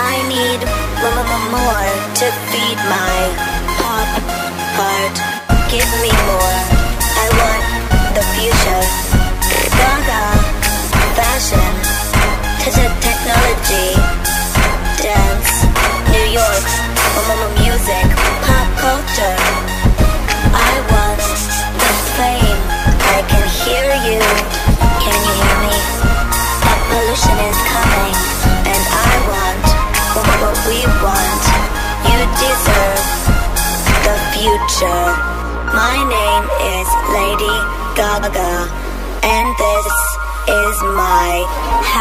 I need more to feed my pop heart. Give me more. I want the future. Gaga, fashion, technology, dance, New York, music, pop culture. I want the fame. I can hear you. Future. My name is Lady Gaga, and this is my haus.